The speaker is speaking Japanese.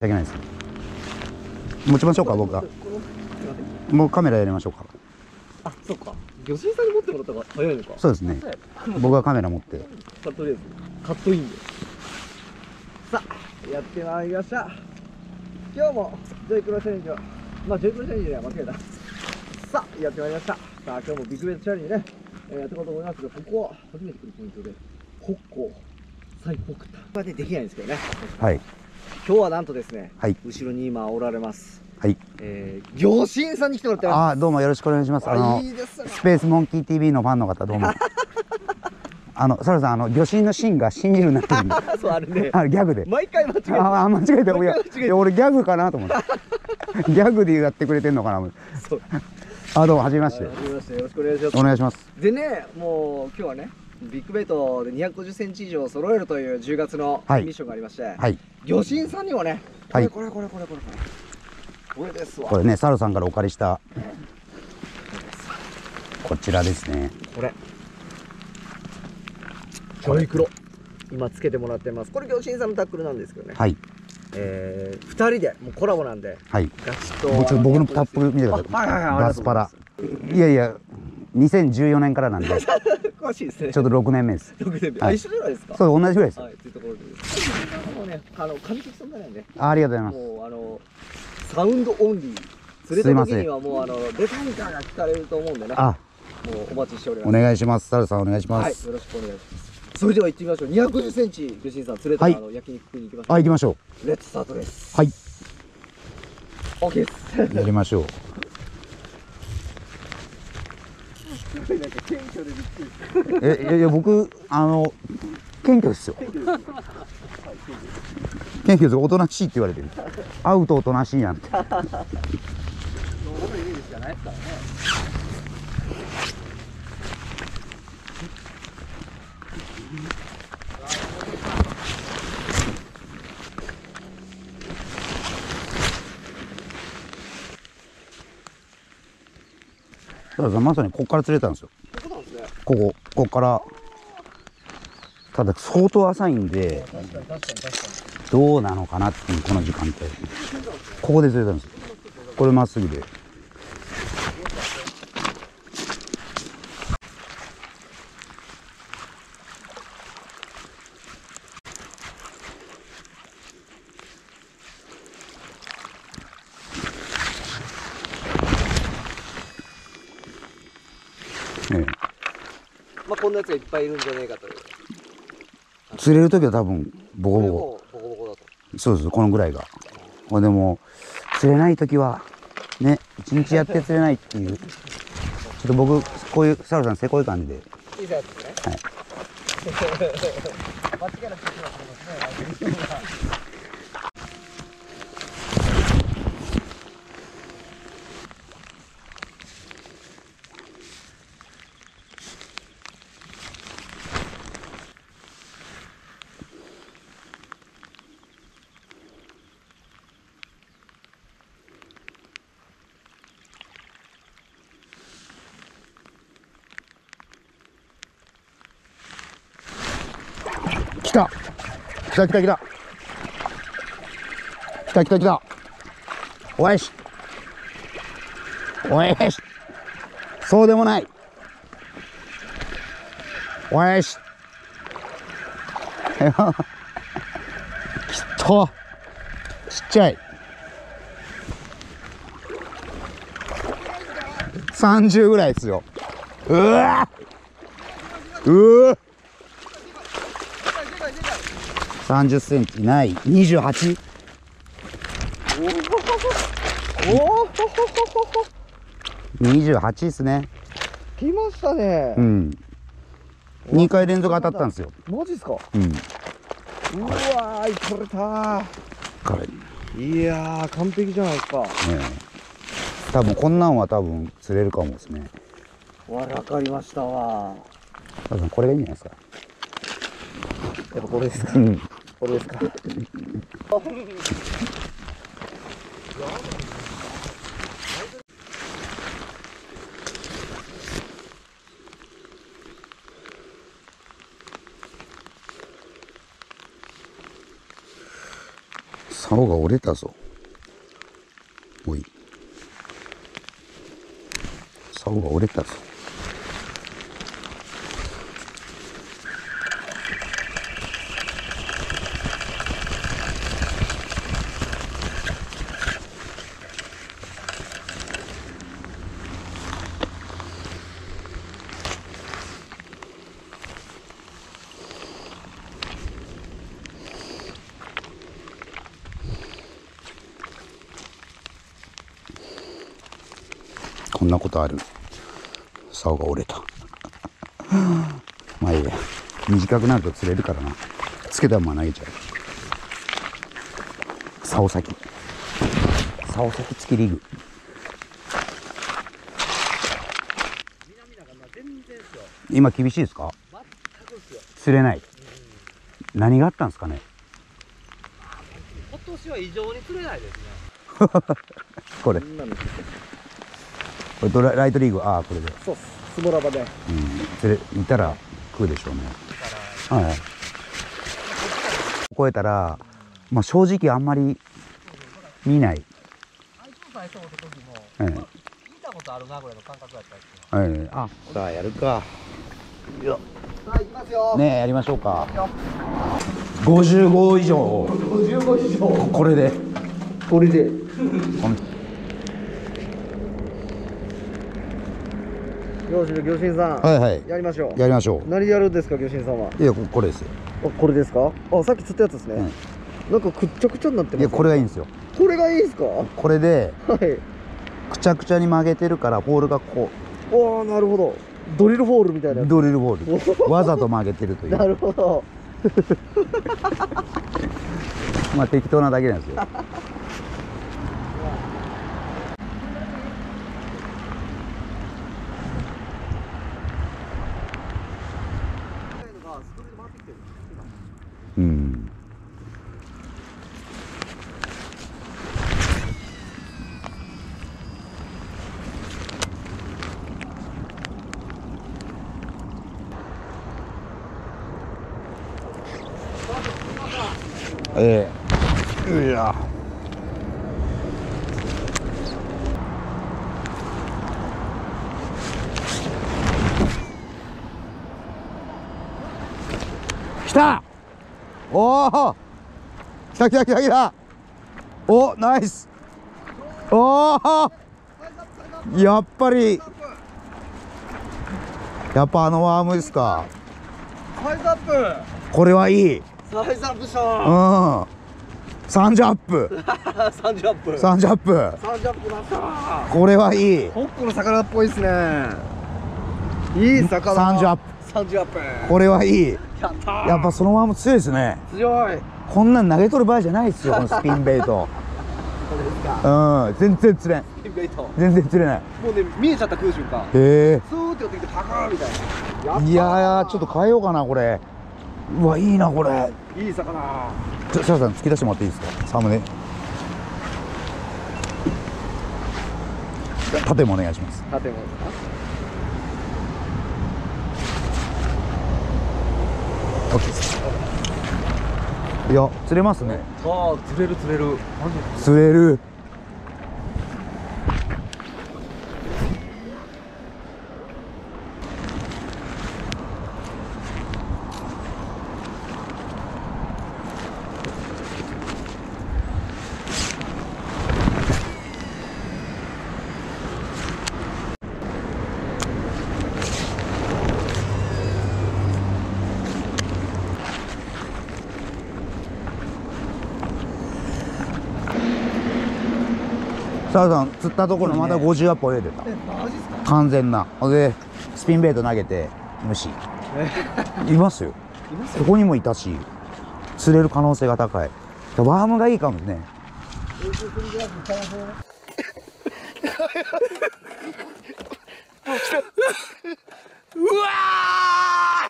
だけないです。持ちましょうか僕が。もうカメラやりましょうか。あそっか。魚心さんに持ってもらった方が早いのか。そうですね。僕がカメラ持って。さあとりあえずカットインで。さあやってまいりました。今日もジョイクロチャレンジを。まあジョイクロチャレンジでは間違えたさあやってまいりました。さあ今日もビッグベントチャレンジね、えーやっていこうと思いますがここは初めて来るポイントで最北端までできないんですけどね。はい今日はなんとですね、はい。後ろに今おられます。はい。えー、行進さんに来てもらってます。ああどうもよろしくお願いします。あのね。スペースモンキー TV のファンの方どうも。あのサラさんあの魚心の芯が信じるになってる そうあれね。あギャグで。毎回間違えてああ間違えたいや毎回間違えていや俺ギャグかなと思って ギャグでやってくれてんのかなそう。あどうもはじめまして。はいはじめまして。よろしくお願いします。お願いします。でねもう今日はねビッグベイトで250センチ以上揃えるという10月のはい。ミッションがありまして、はい。魚心さんにもねこはい。れこれこれこれこれこれこれですわこれねサルさんからお借りしたこちらですね。これ。ジョイクロ今つけてもらってます。これ魚心さんのタックルなんですけどね、はい。えー、2人でもうコラボなんではい。ガチと僕ちょっと僕のタップ見てください。あはいはいはいガスパラ。いやいや2014年からなんでちょっ詳しいですねと6年目です6年目、はいあ一緒じゃないですか？そう同じぐらいですはい、というところで。もうね、あの、神木さんだよね。あありがとうございますもう、あの、サウンドオンリー。釣れた時にはもう、あの、レタニカが聞かれると思うんでね。あもうお待ちしております。お願いしますサルさんお願いしまはい、すよろしくお願いします。それでは行ってみましょう。250センチ、さん釣れたら、はいあの、焼肉食いに行きましょう。あ行きましょレッツスタートです。はいオッケーです。うやりましょうすごいなんか謙虚でびっくりした。えいやいや僕あの謙虚ですよ謙虚ですおとなしいって言われてる会うとおとなしいやんってね。サルさんまさにここから釣れたんですよ。ここ。ここから。ただ相当浅いんで。どうなのかなっていうこの時間帯。ここで釣れたんですよ。これまっすぐでええまあ、こんなやつがいっぱいいるんじゃねえかという。釣れる時は多分ボコボコボコボコだと。そうですこのぐらいがほんでも釣れない時はね一日やって釣れないっていうちょっと僕こういうサルさんせこい感じでいいやつね。はい 間違いなくた。来た来た来た。来た来た来た。おいし。おいし。そうでもない。おいし。きっとちっちゃい。30ぐらいですよ。うわ。うわ30センチ。ない。28おお28ですね。来ましたね。う。ん。2回連続当たったんですよ。マジっすか？うん。うわー、取れたこれねいやー、完璧じゃないですか。え。多分こんなんは多分釣れるかもですね。わかりましたわ。多分これがいいんじゃないですかやっぱこれですか。うんこれですか。竿が折れたぞおい竿が折れたぞんなことある。竿が折れた。まあいいや。短くなると釣れるからな。つけたまま投げちゃう。竿先。竿先付きリグ。今厳しいですか？釣れない。何があったんですかね？今年は異常に釣れないですね。これこれドラライトリーグ。ああこれで。そうっす。スモラバで。うん。釣れいたら食うでしょうね。はい。超えたらまあ正直あんまり見ない。あいつの最初の時もえ見たことあるなぐらいの感覚だったええ。あ。さあやるか。よさあ行きますよ。ねえやりましょうか。55以上。55以上。これで。これでほん漁師の漁師さん、はいはい。やりましょう。やりましょ何やるんですか漁師さんは？ういやここれですよ。あこれですか？あさっき釣ったやつですね、なんかくっちゃくちゃになってますいやこれがいいんですよ。これがいいですか？これではい。くちゃくちゃに曲げてるからボールがこおおなるほど。ドリルホールみたいなドリルボール。わざと曲げてるといなうるほど。まあ適当なだけなんですよええ。うや。来た。おお来た来た来た来た。おナイス。おおやっぱり。やっぱあのワームですか。サイズアップ。これはいいサイズアップしう。たん。サンジアップ。サンジアップ。サンジアップ。サンジアップなったこれはいい。ホックの魚っぽいですね。いい魚。サンジアップ。サンジアップ。これはいい。やったー。やっぱそのワーム強いですね。強い。こんなん投げとる場合じゃないですよこのスピンベイト。そうん。全然釣れん。ピンベイト。も全然釣れない。うね見えちゃった食う瞬間。へスーって寄ってきてパカーンみたいな。いやーちょっと変えようかなこれうわいいなこれ。いい魚。ちょシャさん突き出してもらっていいですか？サムネ。縦もお願いします。建物です。か OK です。いや釣れますね。ああ釣れる釣れる。マジで。釣れるさん釣ったところまだ50アップ泳いでた完全なでスピンベイト投げて無視いますよいますここにもいたし釣れる可能性が高いワームがいいかもねうわ